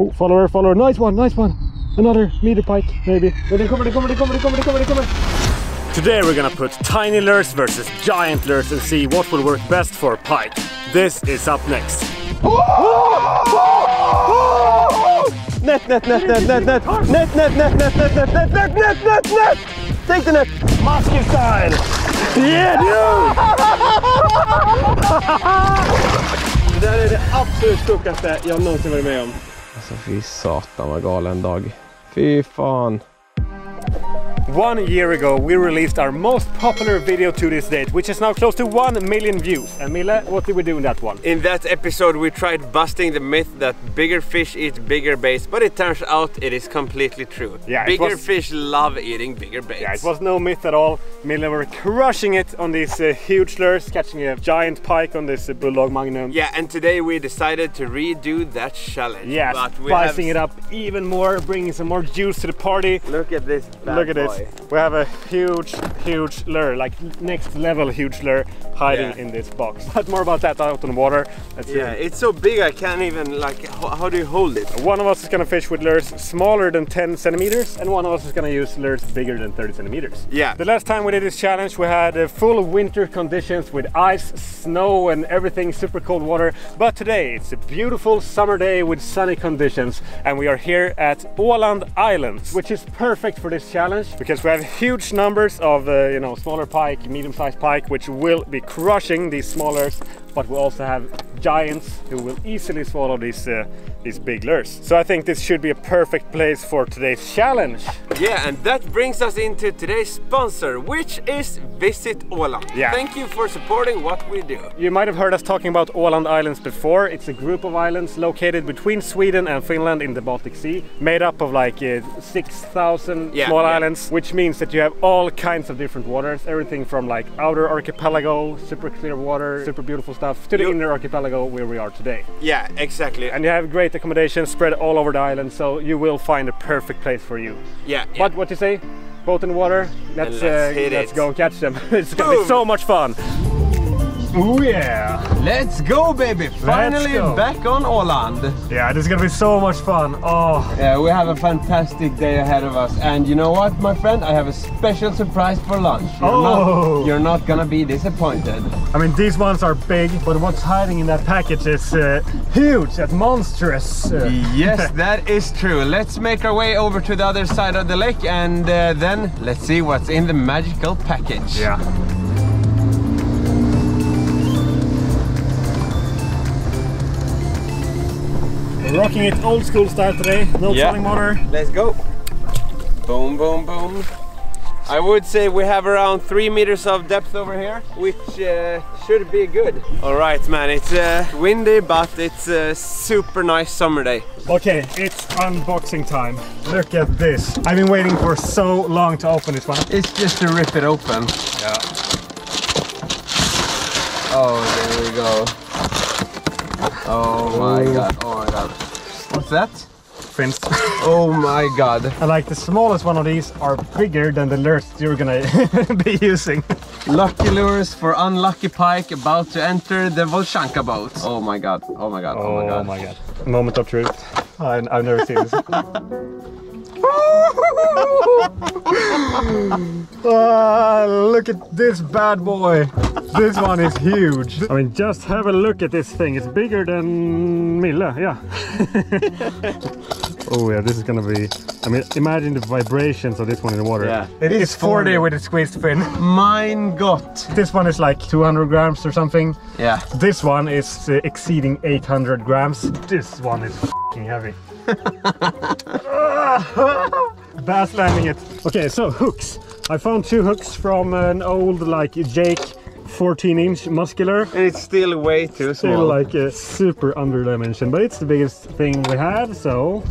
Oh, follower, follower. Nice one, nice one. Another meter pike, maybe. Wait, they come, they come, they come, they come, they come, they come. Today we're gonna put tiny lures versus giant lures and see what will work best for pike. This is up next. Net, net, net, net, net, net, net, net, net, net, net, net, net, net, net, net, net. Take the net. Musky style! Yeah dude! Det där är det absolut sjukaste jag någonsin varit med om. Alltså fy satan vad galen dag. Fy fan. One year ago we released our most popular video to this date, which is now close to 1 million views. And Mille, what did we do in that one? In that episode we tried busting the myth that bigger fish eat bigger baits, but it turns out it is completely true. Yeah, bigger was- fish love eating bigger baits. Yeah, it was no myth at all. Mille were crushing it on these uh, huge lures, catching a giant pike on this uh, Bulldog Magnum. Yeah, and today we decided to redo that challenge. Yeah, but spicing have... it up even more, bringing some more juice to the party. Look at this Look at boy. this. We have a huge, huge lure, like next level huge lure hiding Yeah. in this box. But more about that out on the water. Let's Yeah, it's so big I can't even like. How, how do you hold it? One of us is gonna fish with lures smaller than 10 centimeters, and one of us is gonna use lures bigger than 30 centimeters. Yeah. The last time we did this challenge, we had uh, full winter conditions with ice, snow, and everything, super cold water. But today, it's a beautiful summer day with sunny conditions, and we are here at Åland Islands, which is perfect for this challenge because we have huge numbers of, uh, you know, smaller pike, medium-sized pike, which will be crushing these smaller. But we also have giants who will easily swallow these uh, these big lures. So I think this should be a perfect place for today's challenge. Yeah, and that brings us into today's sponsor, which is Visit Åland. Yeah. Thank you for supporting what we do. You might have heard us talking about Åland Islands before. It's a group of islands located between Sweden and Finland in the Baltic Sea, made up of like uh, 6,000 Yeah, small yeah. islands, which means that you have all kinds of different waters, everything from like outer archipelago, super clear water, super beautiful stuff, to the You- inner archipelago where we are today. Yeah, exactly. And you have great accommodation spread all over the island, so you will find a perfect place for you. yeah, yeah. But what you say? Boat in the water. Let's, let's uh, let's go and catch them. it's gonna be so much fun. Oh yeah! Let's go baby! Finally go. back on Åland. Yeah, this is gonna be so much fun. Oh, Yeah, we have a fantastic day ahead of us. And you know what, my friend? I have a special surprise for lunch. You're, Oh. not, you're not gonna be disappointed. I mean, these ones are big, but what's hiding in that package is uh, huge, that's monstrous. Uh, Yes, that is true. Let's make our way over to the other side of the lake and uh, then let's see what's in the magical package. yeah. We're rocking it old school style today. No Yeah. trolling motor. Let's go. Boom, boom, boom. I would say we have around three meters of depth over here, which uh, should be good. All right, man. It's uh, windy, but it's a super nice summer day. Okay, it's unboxing time. Look at this. I've been waiting for so long to open this one. It's just to rip it open. Yeah. Oh, there we go. Oh my god, oh my god. What's that? Fins. Oh my god. and like the smallest one of these are bigger than the lures you're gonna be using. Lucky lures for unlucky pike about to enter the Volshanka boat. Oh my god, oh my god, oh, my god. my god. Moment of truth. I, I've never seen this. Ah, look at this bad boy. This one is huge. I mean, just have a look at this thing. It's bigger than Mille, yeah. oh yeah, this is gonna be... I mean, imagine the vibrations of this one in the water. Yeah. It is 40 with a squeezed fin. Mein Gott. This one is like 200 grams or something. Yeah. This one is uh, exceeding 800 grams. This one is fing heavy. Bass landing it. Okay, so hooks. I found two hooks from an old like Jake 14 inch muscular. And it's still way too Still small. like uh, super under dimension, but it's the biggest thing we have, so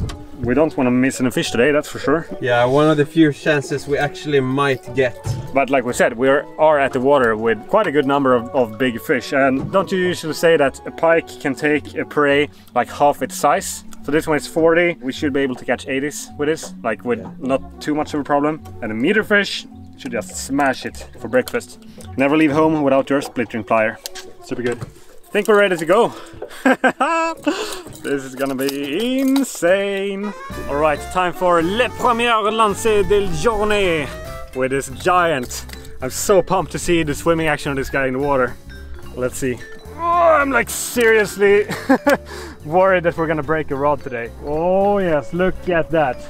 we don't want to miss any fish today, that's for sure. yeah, one of the few chances we actually might get. But like we said, we are, are at the water with quite a good number of, of big fish. And don't you usually say that a pike can take a prey like half its size? So this one is 40. We should be able to catch 80s with this, like with not too much of a problem. And a meter fish should just smash it for breakfast. Never leave home without your splittering plier. Super good. think we're ready to go. this is gonna be insane. All right, time for Le Premier Lancer del Journée with this giant. I'm so pumped to see the swimming action of this guy in the water. Let's see. Oh, I'm like seriously worried that we're gonna break a rod today. Oh yes, look at that.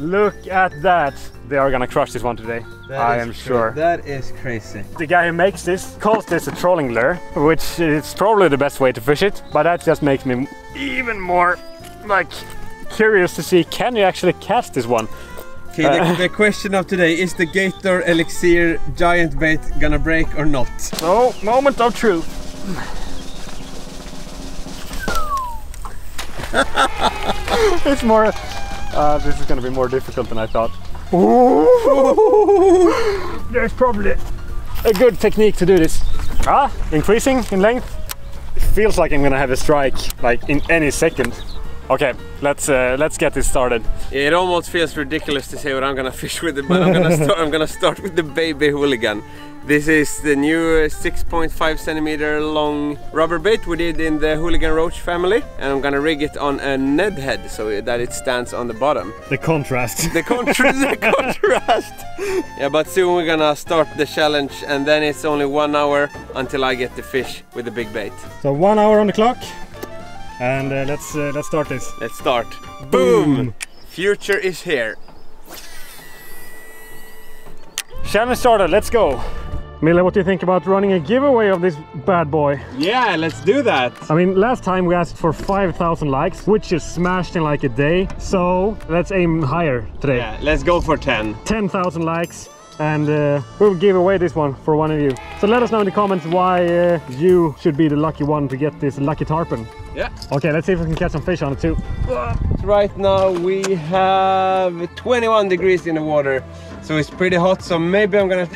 Look at that. They are gonna crush this one today. I am sure. That is crazy. The guy who makes this calls this a trolling lure, which is probably the best way to fish it, but that just makes me even more like curious to see can you actually cast this one? Okay, the, uh. the question of today is the Gator Elixir giant bait gonna break or not? Oh, moment of truth. it's more. Uh, this is gonna be more difficult than I thought. There's probably a good technique to do this. Ah, increasing in length. It feels like I'm gonna have a strike like in any second. Okay, let's uh, let's get this started. It almost feels ridiculous to say what I'm gonna fish with it, but I'm gonna start. I'm gonna start with the baby hooligan. This is the new uh, 6.5 centimeter long rubber bait we did in the hooligan roach family, and I'm gonna rig it on a Ned head so that it stands on the bottom. The contrast. The, contra- the contrast. Yeah, but soon we're gonna start the challenge, and then it's only one hour until I get the fish with the big bait. So one hour on the clock, and uh, let's uh, let's start this. Let's start. Boom! Future is here. Challenge started. Let's go. Mille, what do you think about running a giveaway of this bad boy? Yeah, let's do that. I mean, last time we asked for 5,000 likes, which is smashed in like a day. So let's aim higher today. Yeah, let's go for 10. 10,000 likes and uh, we'll give away this one for one of you. So let us know in the comments why uh, you should be the lucky one to get this lucky tarpon. Yeah. Okay, let's see if we can catch some fish on it too. Right now we have 21 degrees in the water, so it's pretty hot. So maybe I'm gonna.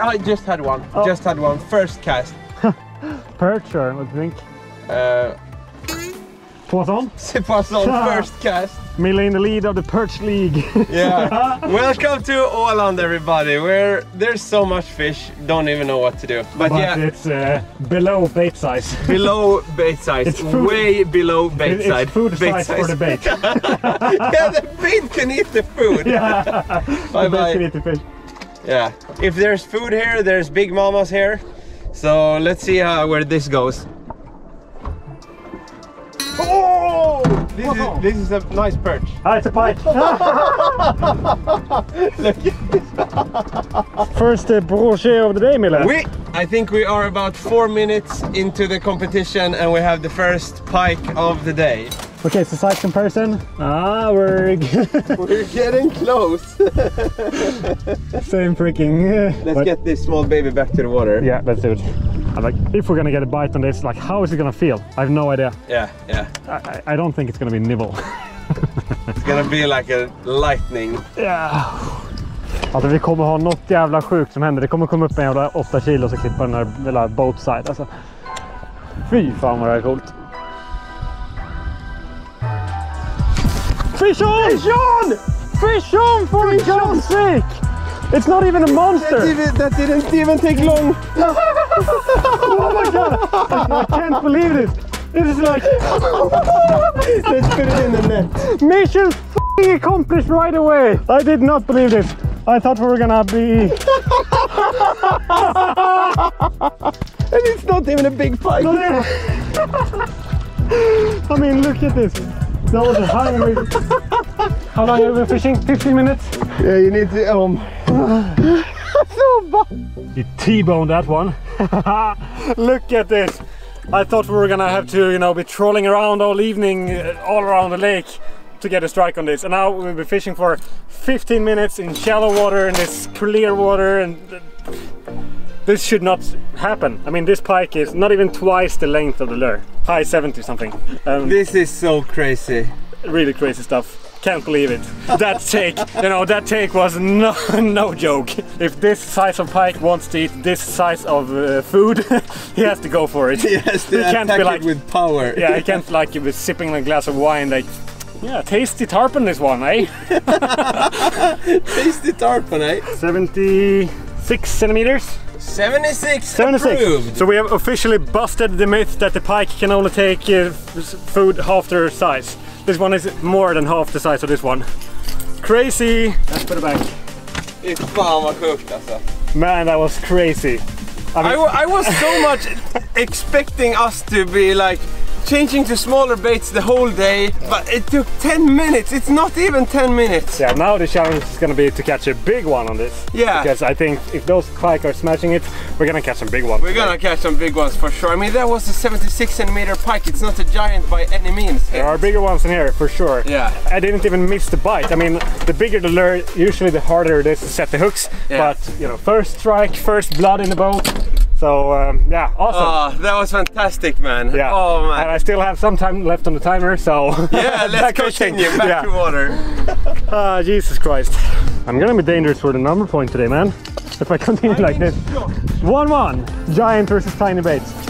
I just had one. Oh. Just had one, first cast. Perch or what do you think? Uh, Poisson? Poisson, first cast. Mille in the lead of the Perch League. Yeah. Welcome to Åland, everybody. Where there's so much fish, don't even know what to do. But, but yeah, it's uh, below bait size. below bait size, It's food- way below bait It- size. it's food bait size for the bait. yeah, the bait can eat the food. yeah. Bye The bait can eat the fish. Yeah. If there's food here, there's big mamas here. So let's see how, where this goes. Oh! This is, this is a nice perch. Ah, it's a pike. First uh, brochet of the day, Mille. We, I think we are about four minutes into the competition and we have the first pike of the day. Okay, so size comparison. Ah, we're We're getting close. same freaking. uh, Let's but- get this small baby back to the water. Yeah, let's do it. I'm like, if we're gonna get a bite on this, like, how is it gonna feel? I have no idea. Yeah, yeah. I, I- don't think it's gonna be nibble. It's gonna be like a lightning. Ja. Alltså vi kommer ha något jävla sjukt som händer. Det kommer komma upp en jävla 8 kilo och klippa den här lilla boat side. Alltså. Fy fan vad det här är coolt. Fish on! Fish on! Fish on for God's sake! It's not even a monster! that didn't even take long. Oh my god! I, can't believe this! This is like Let's put it in the net. mission f***ing accomplished right away! I did not believe this. I thought we were gonna be... And it's not even a big pike. I mean, look at this. That was a hungry. How long have you been fishing? 15 minutes? Yeah, you need to. Um, You T-boned that one. look at this. I thought we were gonna have to, you know, be trolling around all evening, uh, all around the lake to get a strike on this. And now we'll be fishing for 15 minutes in shallow water in this clear water and uh, this should not happen. I mean, this pike is not even twice the length of the lure. High 70 something. Um, this is so crazy. really crazy stuff. Can't believe it. That take, you know, that take was no, no joke. If this size of pike wants to eat this size of uh, food, he has to go for it. Yes, he can't be like, with power. yeah, he can't like be sipping a glass of wine like, yeah, tasty tarpon this one, eh? Tasty tarpon, eh? 76 centimeters. 76. 76. Approved. So we have officially busted the myth that the pike can only take uh, food half their size. This one is more than half the size of this one. Crazy! Let's put it back. Fy fan vad sjukt alltså. Man, that was crazy. I I, mean, wa- I was so much expecting us to be like changing to smaller baits the whole day, but it took 10 minutes. It's not even 10 minutes. yeah, now the challenge is gonna be to catch a big one on this. Yeah. Because I think if those pike are smashing it, we're gonna catch some big ones. We're gonna catch some big ones for sure. I mean, that was a 76 centimeter pike. It's not a giant by any means. There are bigger ones in here for sure. Yeah. I didn't even miss the bite. I mean, the bigger the lure, usually the harder it is to set the hooks. Yeah. But you know, first strike, first blood in the boat. So um, yeah, awesome. Oh, that was fantastic, man. yeah. Oh, man. And I still have some time left on the timer, so yeah, let's back fishing. continue. Back yeah. to water. Ah, Jesus Christ. I'm gonna be dangerous for the number point today, man. If I continue like this. 1-1. Giant versus tiny baits.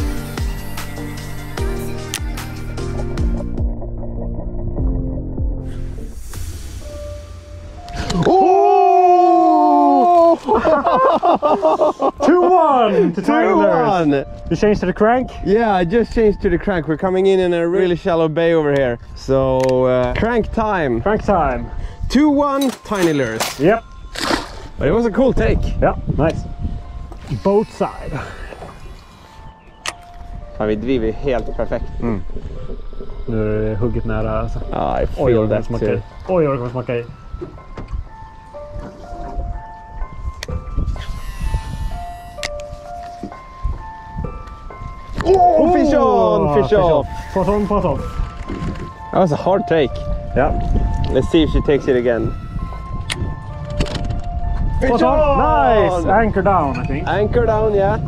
Oh! 2-1 to 2-1. You changed to the crank? Yeah, I just changed to the crank. We're coming in in a really shallow bay over here. So, uh, crank time. Crank time. 2-1 tiny lures. Yep. But it was a cool take. Ja, nice. Both side. Ja, vi driver helt perfekt. Nu är det hugget nära alltså. Ja, I Oj, oj, feel det smakar i. Oj, oj, det kommer smaka i. Oh, fish on, fish off. Pass on, pass off. That was a hard take. Ja. Let's see if she takes it again. Fish Pass on. Nice! Anchor down, I think. Anchor down, yeah.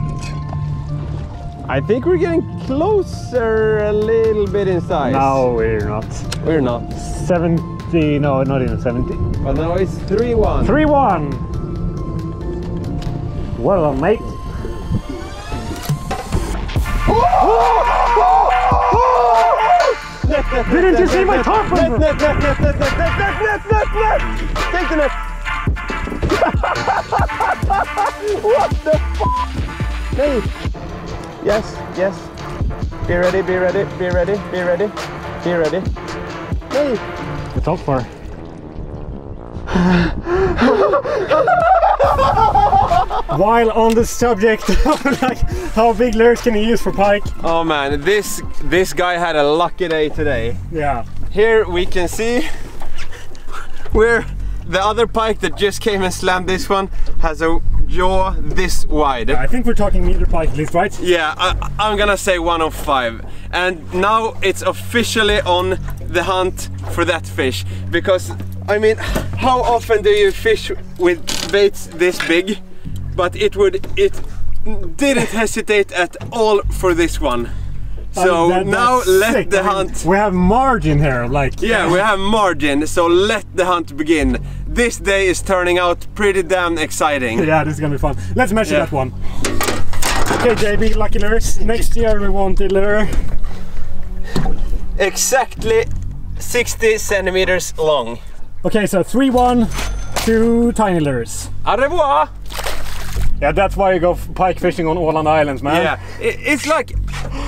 I think we're getting closer a little bit in size. No, we're not. We're not. 70, no, not even 70. But now it's 3-1. 3-1. Well done, mate. Didn't you see my top? Net, net, net, net, net, net, net, net, net, net! Take the net! what the f? Nej! Yes, yes. Be ready, be ready, be ready, be ready, be ready. Nej! The top bar. While on the subject of like how big lures can you use for pike? Oh man, this this guy had a lucky day today. Yeah. Here we can see where the other pike that just came and slammed this one has a jaw this wide. I think we're talking meter pike at least, right? Yeah, I, I'm gonna say one of five. And now it's officially on the hunt for that fish. Because, I mean, how often do you fish with baits this big? But it would, it didn't hesitate at all for this one. So oh, That- now let sick. the I mean, hunt. We have margin here, like. Yeah, we have margin, so let the hunt begin. This day is turning out pretty damn exciting. Yeah, this is gonna be fun. Let's measure Yeah. that one. Okay, JB, lucky lures. Next year we want the lure. Exactly 60 centimeters long. Okay, so three, one, two tiny lures. Au revoir! Yeah, that's why you go pike fishing on Åland Islands, man. Yeah, it's like,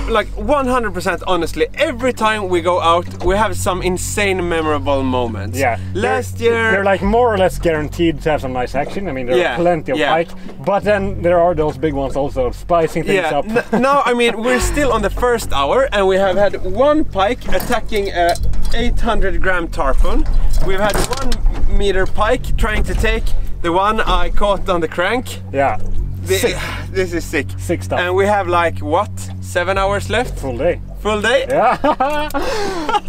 like 100% honestly. Every time we go out, we have some insane memorable moments. Yeah. Last They're- year, They're like more or less guaranteed to have some nice action. I mean, there Yeah, are plenty of yeah. pike. But then there are those big ones also spicing things yeah. up. n- now, I mean, we're still on the first hour, and we have had one pike attacking a 800 gram tarpon. We've had one meter pike trying to take the one I caught on the crank. yeah. The- Sick. This is sick. Sick stuff. And we have like what? Seven hours left? Full day. Full day? Yeah.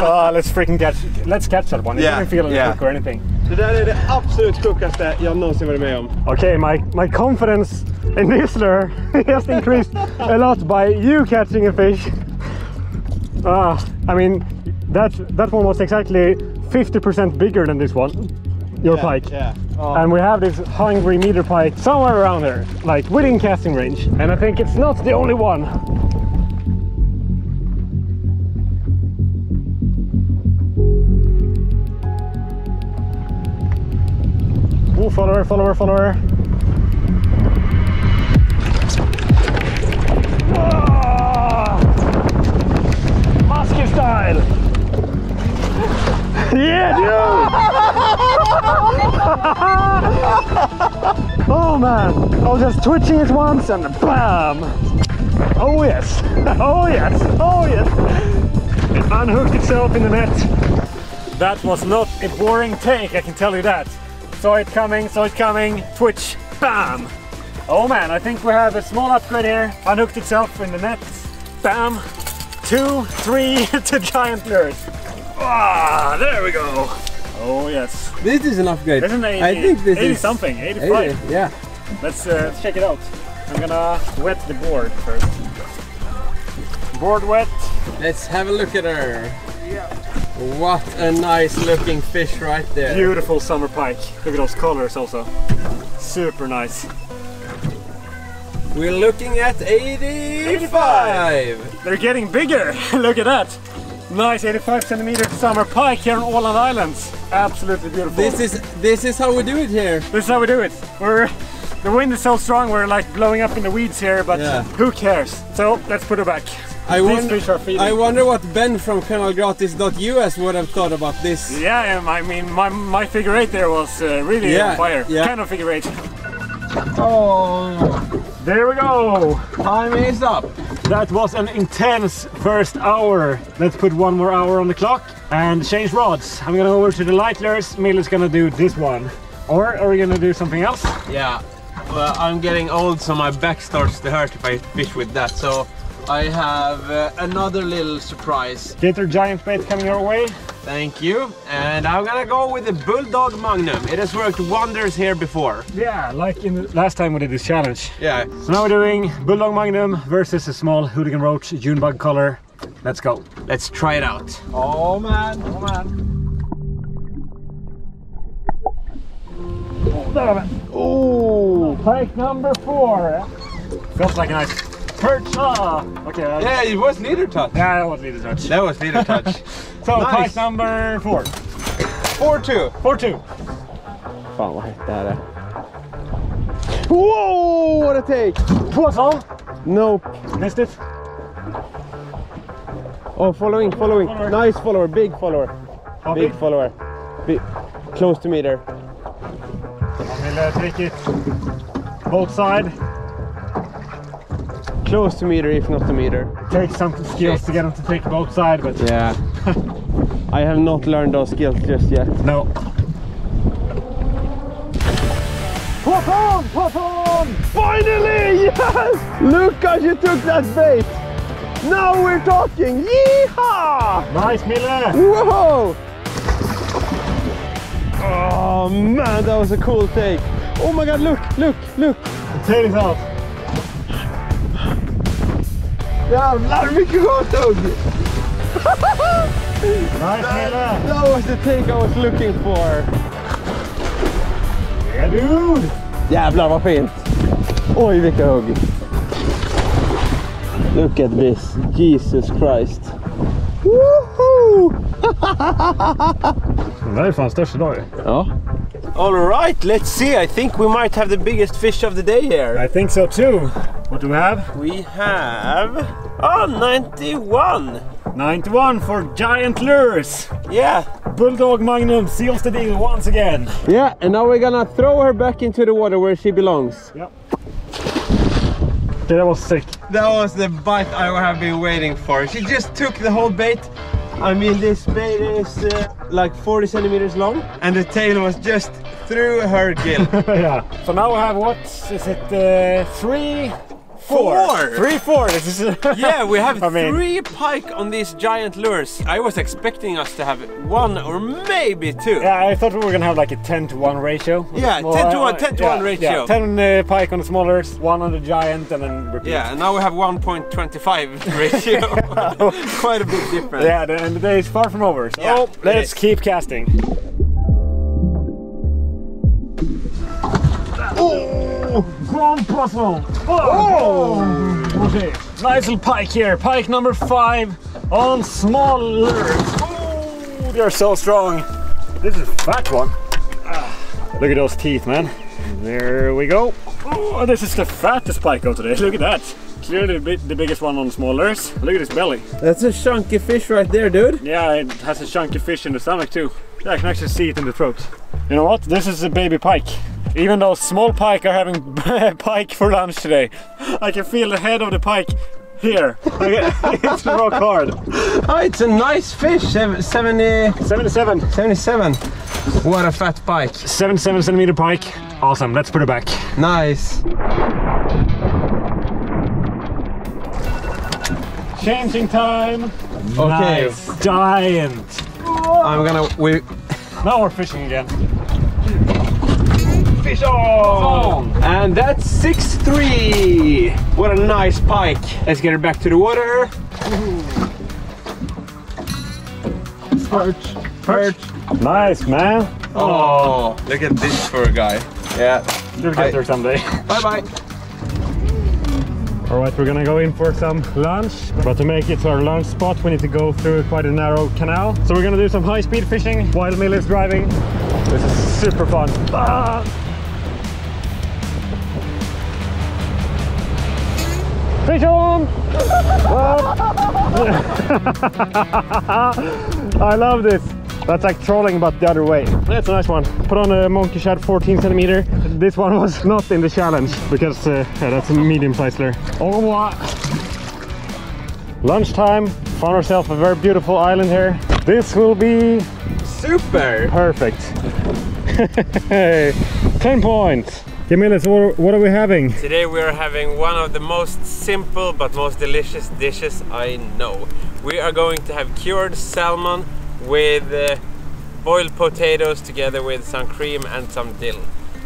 Ah, let's freaking catch. Let's catch that one. It Yeah, doesn't feel like yeah. hook or anything. Det där är det absolut sjukaste jag någonsin varit med om. Okay, my, my confidence in this lure has increased a lot by you catching a fish. Ah, I mean, that that one was exactly 50% bigger than this one, your yeah, pike. Yeah. Oh. And we have this hungry meter pike somewhere around here, like within casting range. And I think it's not the only one. Ooh, follower, follower, follower. Ah! Musky style! Yeah, dude! oh man, I was just twitching it once and bam! Oh yes, oh yes, oh yes! It unhooked itself in the net. That was not a boring take, I can tell you that. Saw it coming, saw it coming, twitch, bam! Oh man, I think we have a small upgrade here. Unhooked itself in the net, bam! Two, three to giant lures. Ah, there we go. Oh yes. This is an upgrade. There's an 80, I think this 80 is something, 85. 80, yeah. Let's, uh, let's check it out. I'm gonna wet the board first. Board wet. Let's have a look at her. Yeah. What a nice looking fish right there. Beautiful summer pike. Look at those colors also. Super nice. We're looking at 85. They're getting bigger. Look at that. Nice 85 centimeter summer pike here on Åland Islands. Absolutely beautiful. This is this is how we do it here. This is how we do it. We're the wind is so strong we're like blowing up in the weeds here, but Yeah. who cares? So let's put it back. I These wonder, fish are. I wonder what Ben from kanalgratis.us would have thought about this. Yeah, I mean my my figure eight there was uh, really Yeah, on fire. yeah. Kind of figure eight. Oh, There we go. time is up. That was an intense first hour. Let's put one more hour on the clock and change rods. I'm gonna go over to the light lures. Mille's gonna do this one. Or are we gonna do something else? Yeah, well, I'm getting old, so my back starts to hurt if I fish with that. So I have uh, another little surprise. Gator giant bait coming your way. Thank you. And I'm gonna go with the Bulldog Magnum. It has worked wonders here before. Yeah, like in the last time we did this challenge. Yeah. So now we're doing Bulldog Magnum versus a small Hooligan Roach June bug color. Let's go. Let's try it out. Oh man. Oh man. Oh, Oh, pike number four. Feels like a nice perch. Ah, okay. I- Yeah, it was leader touch. Yeah, that was leader touch. That was leader touch. So Nice. pike number four. 4-2. Four two. Fan vad hett det. Wow, what a take! What's all? Nope. Missed it. Oh, following, following. Follower. Nice follower, big follower. How Big big? follower. Big. Close to meter. Vill uh, take it both side. Close to meter, if not to meter. Take some skills to get them to take both side, but Yeah. I have not learned those skills just yet. no. Pop on! Pop on! Finally! Yes! Lucas, you took that bait! Now we're talking! Yeehaw! Nice Mille! Whoa! Oh man, that was a cool take. Oh my god, look, look, look! Tail is out. Jävlar mycket sjötugg! Nice Mille! That was the take I was looking for. Yeah dude! Jävlar vad fint! Oj vilka hugg! Look at this, Jesus Christ! Woohoo! Den där är fan störst idag. Ja. All right, let's see. I think we might have the biggest fish of the day here. I think so too. What do we have? We have oh 91. 91 for giant lures. Yeah. Bulldog Magnum seals the deal once again. Yeah, and now we're gonna throw her back into the water where she belongs. Yep. Okay, that was sick. That was the bite I have been waiting for. She just took the whole bait. I mean, this bait is uh, like 40 centimeters long, and the tail was just through her gill. yeah. So now we have what is it? Uh, three, four. Four. Three, four. This is. yeah, we have I mean- three pike on these giant lures. I was expecting us to have one or maybe two. Yeah, I thought we were gonna have like a 10 to 1 ratio. with the Yeah, 10 to 1, 10 to 1 ratio. Yeah, 10 uh, pike on the smallers, 1 on the giant, and then repeat. Yeah, and now we have 1.25 ratio. Quite a big difference. Yeah, the, and the day is far from over. So Yeah, it let's is. keep casting. Oh, grand puzzle. Oh, okay. Nice little pike here. Pike number five on small lures. Oh, they're so strong. This is a fat one. Ah, look at those teeth, man. There we go. Oh, this is the fattest pike of today. Look at that. Clearly the, the biggest one on small lures. Look at his belly. That's a chunky fish right there, dude. Yeah, it has a chunky fish in the stomach too. Yeah, I can actually see it in the throat. You know what? This is a baby pike. Even though small pike are having pike for lunch today, I can feel the head of the pike here. it's rock hard. Oh, it's a nice fish. 70, 77. 77. What a fat pike. 77 centimeter pike. Awesome, let's put it back. Nice. Changing time. Okay. Nice. Giant. I'm gonna. We. Now we're fishing again. Fish on! And that's 6-3. What a nice pike. Let's get her back to the water. Perch. Perch. Nice, man. Oh, look at this for a guy. Yeah. You'll get there someday. Bye bye. All right, we're gonna go in for some lunch. But to make it to our lunch spot, we need to go through quite a narrow canal. So we're gonna do some high-speed fishing while Mille's driving. This is super fun. Ah! Fish on! I love this. That's like trolling, but the other way. That's a nice one. Put on a monkey shad 14 centimeter. This one was not in the challenge because uh, yeah, that's a medium-sized lure. Au revoir. Lunchtime. Found ourselves a very beautiful island here. This will be Super. perfect. 10 points. Camillus, what, what are we having? Today we are having one of the most simple but most delicious dishes I know. We are going to have cured salmon with uh, boiled potatoes together with some cream and some dill.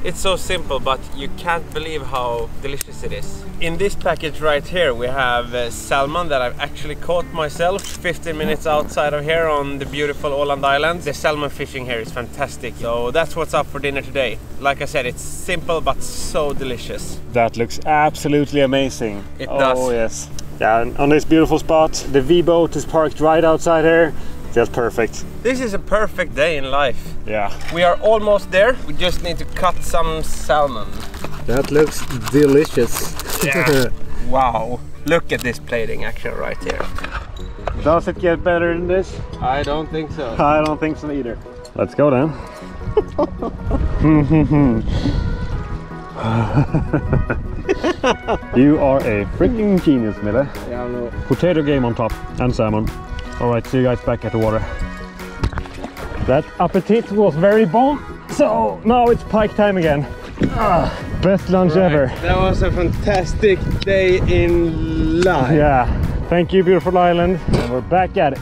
It's so simple but you can't believe how delicious it is. In this package right here we have uh, salmon that I've actually caught myself 15 minutes outside of here on the beautiful Åland Island. The salmon fishing here is fantastic. So that's what's up for dinner today. Like I said it's simple but so delicious. That looks absolutely amazing. It oh, does. Oh yes. Yeah, on this beautiful spot, the V-boat is parked right outside here. Just perfect. This is a perfect day in life. Yeah. We are almost there. We just need to cut some salmon. That looks delicious. Yeah. Wow. Look at this plating action right here. Does it get better than this? I don't think so. I don't think so either. Let's go then. you are a freaking genius, Mille. Yeah, no. Potato game on top and salmon. All right, see you guys back at the water. That appetite was very bon. So now it's pike time again. Ah, best lunch ever. That was a fantastic day in life. Yeah, thank you, beautiful island. And we're back at it.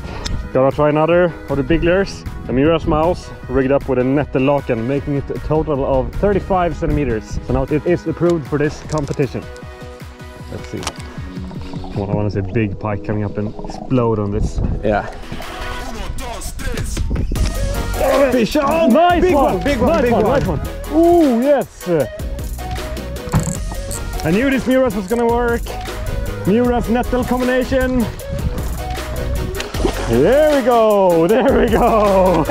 Gotta try another of the big lures. A Miuras mouse rigged up with a Nettel Laken, making it a total of 35 centimeters. So now it is approved for this competition. Let's see. Well, I want to say big pike coming up and explode on this. Yeah. Fish on! Nice Big one! one, big one, nice big one, one. Nice one! Ooh, yes! I knew this Miuras was gonna work. Miuras Nettel combination. There we go! There we go!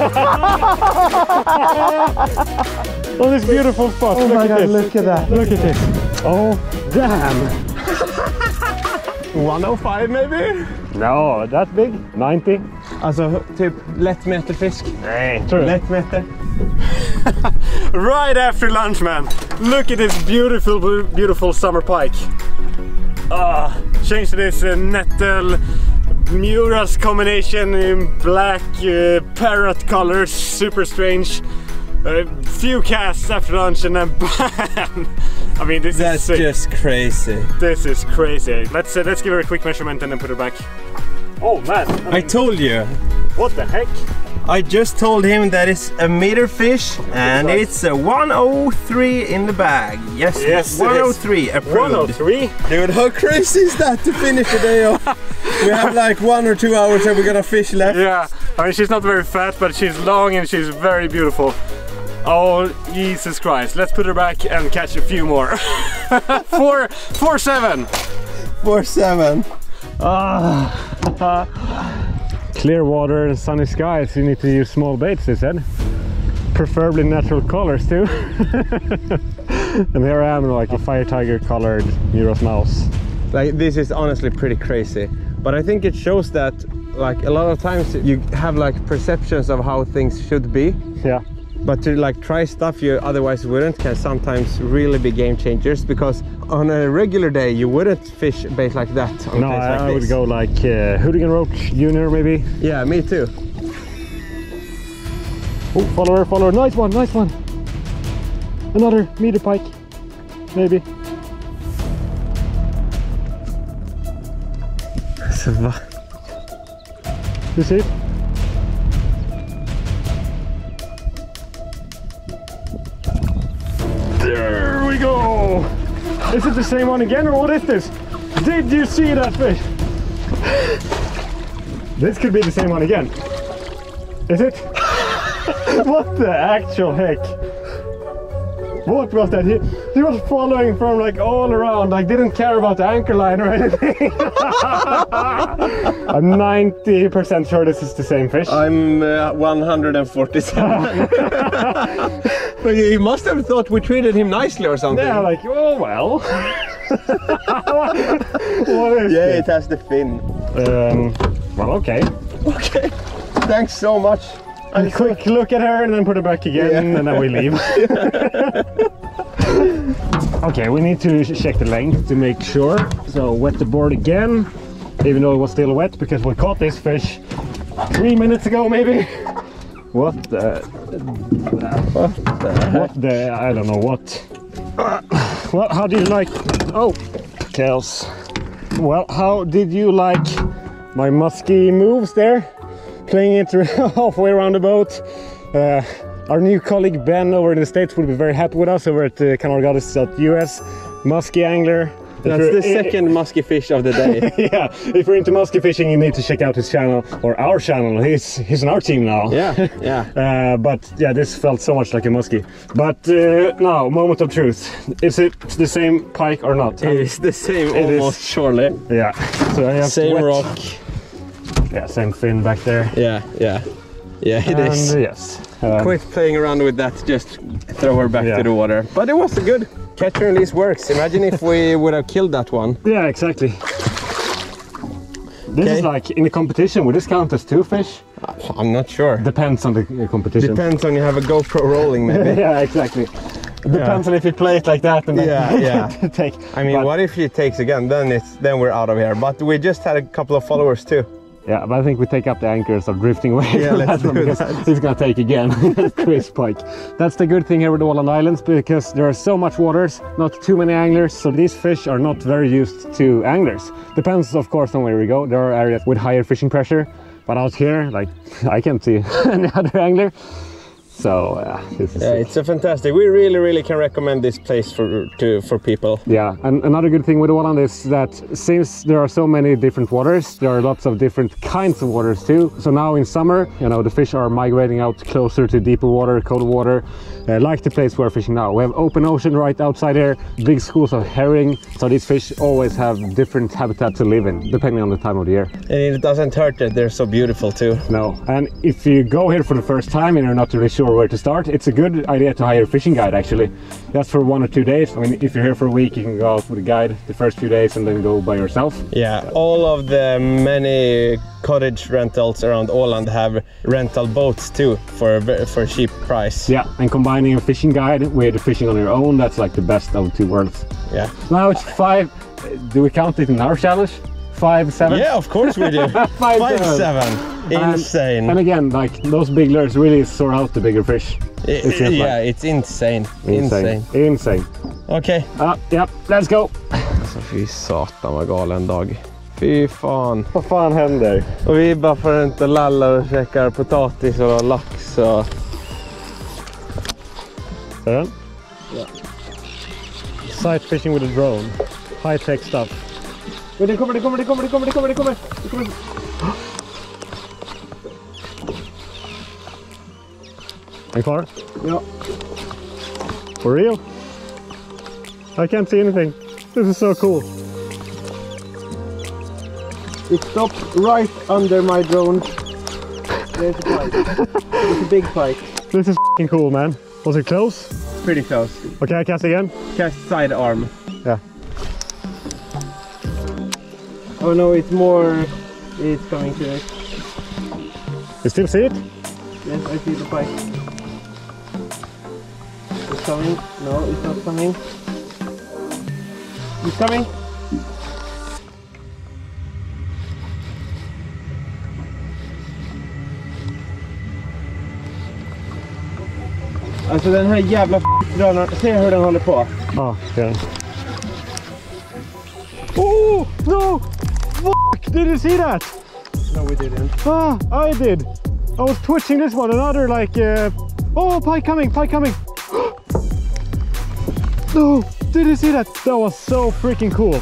oh, this beautiful spot. Oh look my at God, this. look at that. Look at this. Oh, damn! 105 maybe? No, that big? 90? Alltså typ lätt meterfisk. Nej, tror du? Lätt meter. right after lunch, man. Look at this beautiful, beautiful summer pike. Ah, change to this uh, Nettel Miuras combination in black uh, parrot colors, super strange. A few casts after lunch and then bam! I mean, this That's is just crazy. This is crazy. Let's uh, let's give her a quick measurement and then put her back. Oh man! I I told you. what the heck? I just told him that it's a meter fish and Right. it's a 103 in the bag. Yes, Yes, 103 approved. 103. Dude, how crazy is that to finish the day off? we have like one or two hours and we got a fish left. Yeah, I mean she's not very fat, but she's long and she's very beautiful. Oh Jesus Christ! Let's put her back and catch a few more. four, four, seven. Four seven. Ah. Clear water and sunny skies. You need to use small baits, they said. Preferably natural colors too. and here I am, in like a fire tiger colored Miuras mouse. Like this is honestly pretty crazy. But I think it shows that like a lot of times you have like perceptions of how things should be. Yeah. But to like try stuff you otherwise wouldn't can sometimes really be game changers because on a regular day you wouldn't fish bait like that on No, I, like I would go like uh, Hooligan Roach Junior maybe. Yeah, me too. Oh, follower, follower. Nice one, nice one. Another meter pike, maybe. You see? There Is it the same one again or what is this? Did you see that fish? This could be the same one again. Is it? what the actual heck? What was that? He, he was following from like all around, like didn't care about the anchor line or anything. I'm 90% sure this is the same fish. I'm uh, 147. but he must have thought we treated him nicely or something. yeah, like, oh well. what is yeah, this? it has the fin. Um, well, okay. Okay. Thanks so much. A quick look at her and then put her back again Yeah. and then we leave. Okay, we need to check the length to make sure. So wet the board again, even though it was still wet because we caught this fish three minutes ago maybe. What the? What the? I don't know what. Well, how do you like? Oh, tails. Well, how did you like my musky moves there? Playing it halfway around the boat. Uh, our new colleague Ben over in the States will be very happy with us over at uh, kanalgratis.us. Musky angler. That's the second musky fish of the day. yeah, if you're into musky fishing, you need to check out his channel or our channel. He's he's on our team now. yeah, yeah. Uh, but yeah, this felt so much like a muskie. But uh, now, moment of truth. Is it the same pike or not? It is the same It is. almost surely. Yeah. So I have Same wet- rock. Yeah, same fin back there. Yeah, yeah. Yeah, it and is. yes. Um, Quit playing around with that, just throw her back Yeah. to the water. But it was a good. Catch and release works. Imagine if we would have killed that one. Yeah, exactly. This Okay. is like in the competition. Would this count as two fish? I'm not sure. Depends on the uh, competition. Depends on you have a GoPro rolling maybe. yeah, exactly. Depends on if you play it like that and then Yeah, yeah. take. I mean, but- what if she takes again? Then it's then we're out of here. But we just had a couple of followers too. Yeah, but I think we take up the anchor and start drifting away Yeah, let's do because that. he's gonna take again. Chris Pike. That's the good thing here with the Åland Islands because there are so much waters, not too many anglers, so these fish are not very used to anglers. Depends, of course, on where we go. There are areas with higher fishing pressure, but out here, like I can't see any other angler. So uh, is Yeah, it's a fantastic. We really, really can recommend this place for to for people. Yeah, and another good thing with Åland is that since there are so many different waters, there are lots of different kinds of waters too. So now in summer, you know, the fish are migrating out closer to deeper water, colder water, uh, like the place we're fishing now. We have open ocean right outside here, big schools of herring. So these fish always have different habitat to live in, depending on the time of the year. And it doesn't hurt that they're so beautiful too. No, and if you go here for the first time and you're not really sure where to start, it's a good idea to hire a fishing guide actually. Just for one or two days. I mean, if you're here for a week, you can go out with a guide the first few days and then go by yourself. Yeah, all of the many cottage rentals around Åland have rental boats too for a for a cheap price. Yeah, and combining a fishing guide with fishing on your own, that's like the best of two worlds. Yeah. Now it's five. Do we count it in our challenge? Five, seven? Yeah, of course we do. Five, Five seven. seven. And- Insane. And again, like those big lures really sort out the bigger fish. I- It yeah, like it's insane. insane. Insane. Okej. Ah, yep, let's go. Alltså fy satan vad galen dag. Fy fan. Vad fan händer? Och vi bara får inte lalla och käkar potatis och lax och... Sen? Sight fishing with a drone. High tech stuff. Men det kommer, det kommer, det kommer, det kommer, det kommer, det kommer. Det kommer. Du klar? Ja. For real? I can't see anything. This is so cool. It stopped right under my drone. There's a pike. It's a big pike. This is fing cool, man. Was it close? Pretty close. Okay, I cast again. Cast side arm. Yeah. Oh no, it's more. It's coming to it. You still see it? Yes, I see the pike. It's coming. No, it's not coming. It's coming. Alltså den här jävla drönaren, se hur den håller på. Oh, yeah. Oh no! Fuck! Did you see that? No we didn't. Ah, I did. I was twitching this one. Another like, uh, oh, pike coming, pike coming. No, did you see that? That was so freaking cool.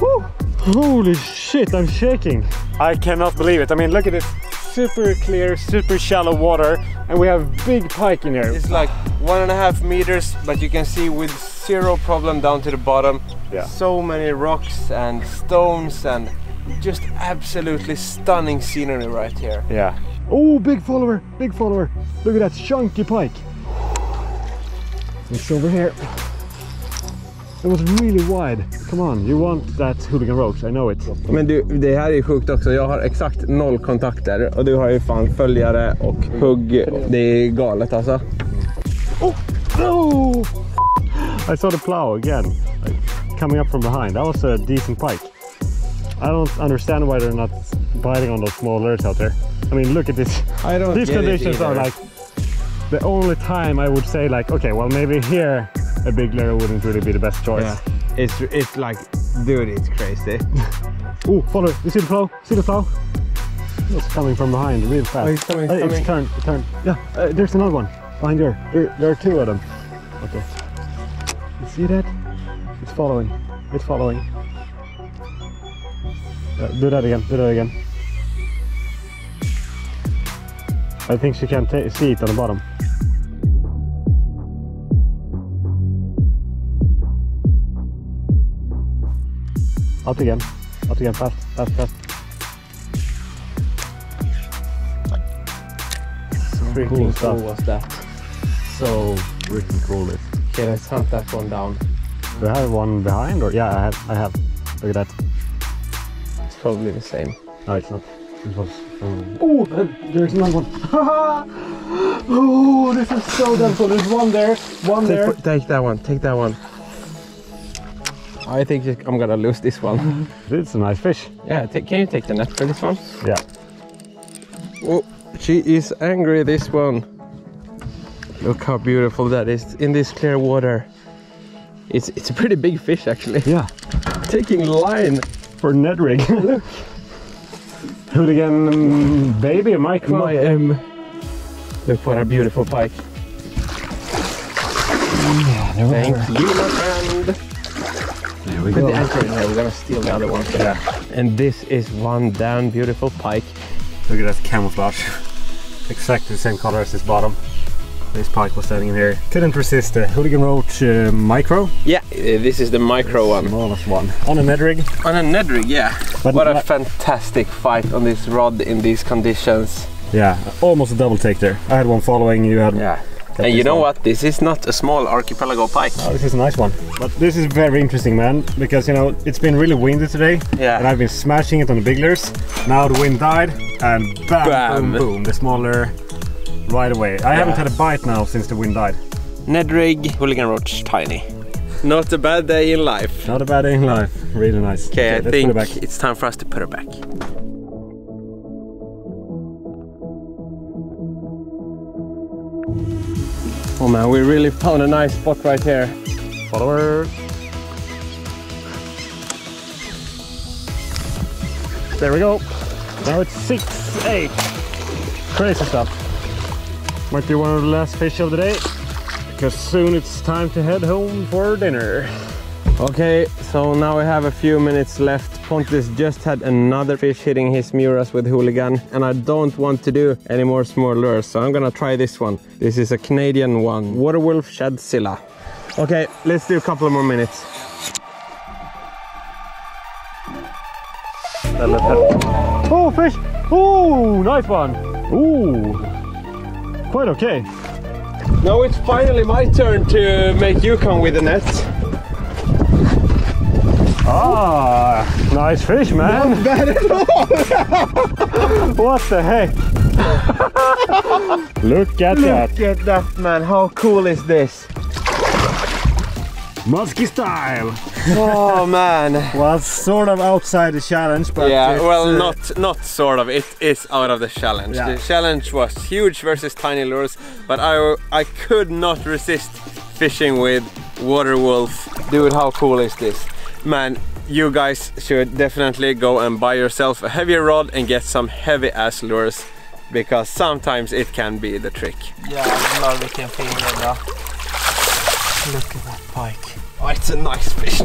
Woo. Holy shit, I'm shaking. I cannot believe it. I mean, look at this. Super clear, super shallow water, and we have big pike in here. It's like one and a half meters, but you can see with zero problem down to the bottom. Yeah. So many rocks and stones and just absolutely stunning scenery right here. Yeah. Oh, big follower, big follower. Look at that chunky pike. It's over here. It was really wide. Come on, you want that hooligan roach, I know it. Men du, det här är sjukt också. Jag har exakt noll kontakter och du har ju fan följare och hugg. Det är galet alltså. Oh, no! I saw the plow again, like, coming up from behind. That was a decent pike. I don't understand why they're not biting on those small lures out there. I mean, look at this. I don't These conditions are like the only time I would say like, okay, well maybe here a big lure wouldn't really be the best choice. Yeah. It's, it's like, dude, it's crazy. Oh, follow! You see the plow? See the flow? It's coming from behind real fast. Oh, he's coming, Uh, coming. It's turned, it turned. Yeah, uh, there's another one behind here. There, there are two of them. Okay. You see that? It's following. It's following. Uh, do that again. Do that again. I think she can see it on the bottom. Out again. Out again. Fast, fast, fast. Freaking cool stuff. was that. So freaking cool this. Okay, let's hunt that one down. Do I have one behind or yeah I have I have. Look at that. It's probably the same. No it's not. It was um... Oh there's another one. oh this is so cool. There's one there, one there. Take, take that one, take that one. I think I'm gonna lose this one. It's a nice fish. yeah, take, can you take the net for this one? Yeah. Oh, she is angry, this one. Look how beautiful that is in this clear water. It's, it's a pretty big fish actually. Yeah. Taking line. For Ned rig. Look. Hooligan um, baby micro. My um, look what a beautiful pike. Thank you, my friend. There we Put go. the anchor in there. We're gonna steal the other one. Yeah. And this is one damn beautiful pike. Look at that camouflage. Exactly the same color as this bottom. This pike was standing in here. Couldn't resist the Hooligan Roach uh, Micro. Yeah, uh, this is the micro one. Smallest one. On a Ned rig. On a Ned rig, yeah. But what a fantastic fight on this rod in these conditions. Yeah, almost a double take there. I had one following, you had... Yeah. Got And you know one. what? This is not a small archipelago pike. Oh, this is a nice one. But this is very interesting, man, because you know it's been really windy today, Yeah. and I've been smashing it on the biglers. Now the wind died, and bam, Bam. boom, boom, the smaller right away. I haven't had a bite now since the wind died. Ned rig, hooligan roach, tiny. Not a bad day in life. Not a bad day in life. Really nice. Okay, I think it it's time for us to put her back. Oh man, we really found a nice spot right here. Follower. There we go. Now it's six, eight. Crazy stuff. Might be one of the last fish of the day. Because soon it's time to head home for dinner. Okay, so now we have a few minutes left. Pontus just had another fish hitting his Miuras with hooligan, and I don't want to do any more small lures, so I'm gonna try this one. This is a Canadian one, Waterwolf Shadzilla. Okay, let's do a couple more minutes. Oh, fish! Oh, nice one! Ooh, quite okay. Now it's finally my turn to make you come with the net. Ah, Nice fish, man. bad at all. what the heck? Look at that. Look at that man, how cool is this? Musky style. Oh man. Was sort of outside the challenge, but yeah, well, uh, not not sort of. It is out of the challenge. Yeah. The challenge was huge versus tiny lures, but I I could not resist fishing with water wolf. Dude, how cool is this, man? You guys should definitely go and buy yourself a heavier rod and get some heavy ass lures because sometimes it can be the trick. Jävlar vilken fin gubbe. Look at that pike. Oh, it's a nice fish.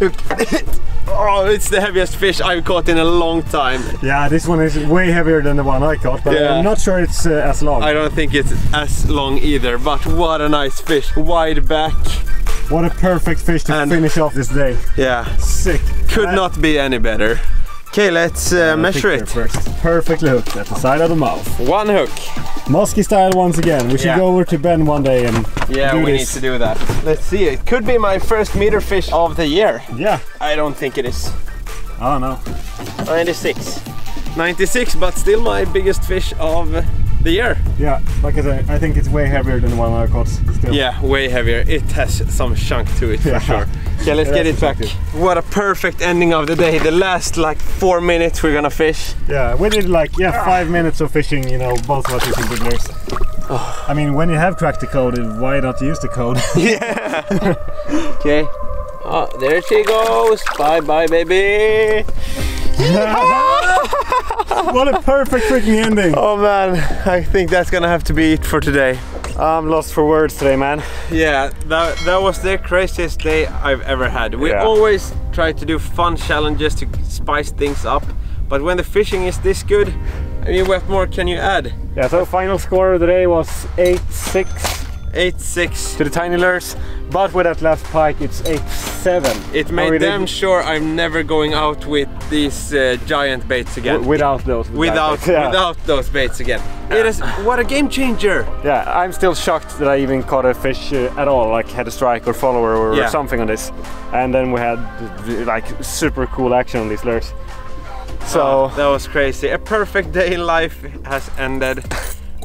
Look at it. Oh, it's the heaviest fish I've caught in a long time. Yeah, this one is way heavier than the one I caught, but Yeah. I'm not sure it's uh, as long. I don't think it's as long either, but what a nice fish. Wide back. What a perfect fish to And- finish off this day. Yeah, Sick. could not be any better. Okay, let's uh, measure it. First. Perfectly hooked at the side of the mouth. One hook. Musky style once again. We should Yeah. go over to Ben one day and Yeah, do we this. need to do that. Let's see, it could be my first meter fish of the year. Yeah. I don't think it is. I don't know. 96. 96, but still my biggest fish of the year. Yeah, like I said, I think it's way heavier than the one I caught. Still. Yeah, way heavier. It has some chunk to it for Yeah. sure. Okay, let's Yeah, get it back. What a perfect ending of the day. The last like four minutes we're gonna fish. Yeah, we did like yeah five minutes of fishing. You know, both of us using lures. Oh. I mean, when you have cracked the code, why not use the code? Yeah. okay. Oh, there she goes. Bye bye, baby. what a perfect freaking ending! Oh man, I think that's gonna have to be it for today. I'm lost for words today, man. Yeah, that, that was the craziest day I've ever had. We Yeah. always try to do fun challenges to spice things up, but when the fishing is this good, I mean, what more can you add? Yeah, so final score of the day was 8-6 8-6. to the tiny lures, but with that last pike, it's 8-7. It made them sure I'm never going out with these uh, giant baits again. w- without those. without yeah. without those baits again. It is what a game changer. Yeah, I'm still shocked that I even caught a fish uh, at all, like had a strike or follower or Yeah. something on this. And then we had like super cool action on these lures. So Oh, that was crazy. A perfect day in life has ended.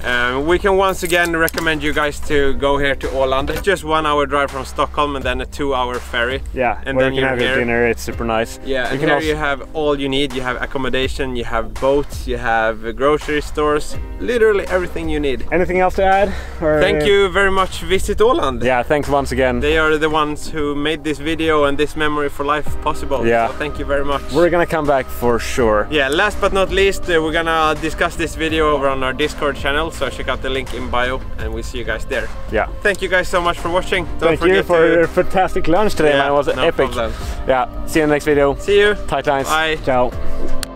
Um, we can once again recommend you guys to go here to Åland. It's just one hour drive from Stockholm and then a two hour ferry. yeah, and then you can have your here. dinner. It's super nice. Yeah, you and can here also, you have all you need. You have accommodation, you have boats, you have grocery stores, literally everything you need. anything else to add? Or, Thank you very much, Visit Åland. Yeah, thanks once again. They are the ones who made this video and this memory for life possible. Yeah. So thank you very much. We're gonna come back for sure. Yeah, last but not least, uh, we're gonna discuss this video over on our Discord channel, so check out the link in bio and we'll see you guys there. Yeah. Thank you guys so much for watching. Don't Thank you for to... your fantastic lunch today, Yeah, man. It was no epic. problem. Yeah, see you in the next video. See you. Tight lines. Bye. Ciao.